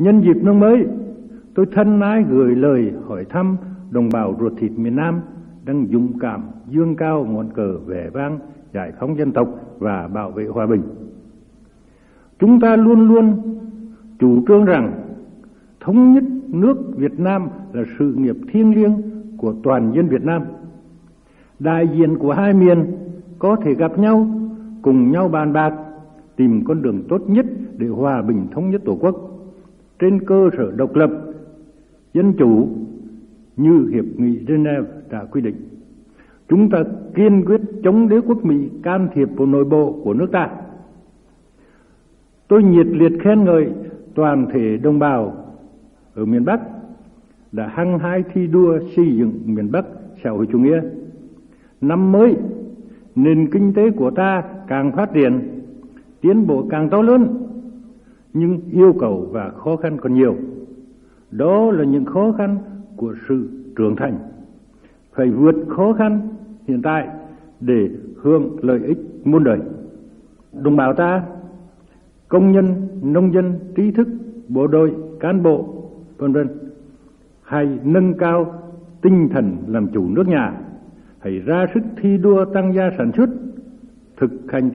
Nhân dịp năm mới, tôi thân ái gửi lời hỏi thăm đồng bào ruột thịt miền Nam đang dũng cảm dương cao ngọn cờ vẻ vang giải phóng dân tộc và bảo vệ hòa bình. Chúng ta luôn luôn chủ trương rằng thống nhất nước Việt Nam là sự nghiệp thiêng liêng của toàn dân Việt Nam. Đại diện của hai miền có thể gặp nhau, cùng nhau bàn bạc, tìm con đường tốt nhất để hòa bình thống nhất Tổ quốc trên cơ sở độc lập, dân chủ như Hiệp nghị Geneva đã quy định. Chúng ta kiên quyết chống đế quốc Mỹ can thiệp vào nội bộ của nước ta. Tôi nhiệt liệt khen ngợi toàn thể đồng bào ở miền Bắc đã hăng hái thi đua xây dựng miền Bắc xã hội chủ nghĩa. Năm mới, nền kinh tế của ta càng phát triển, tiến bộ càng to lớn, nhưng yêu cầu và khó khăn còn nhiều. Đó là những khó khăn của sự trưởng thành. Phải vượt khó khăn hiện tại để hưởng lợi ích muôn đời. Đồng bào ta, công nhân, nông dân, trí thức, bộ đội, cán bộ, vân vân, hãy nâng cao tinh thần làm chủ nước nhà, hãy ra sức thi đua tăng gia sản xuất, thực hành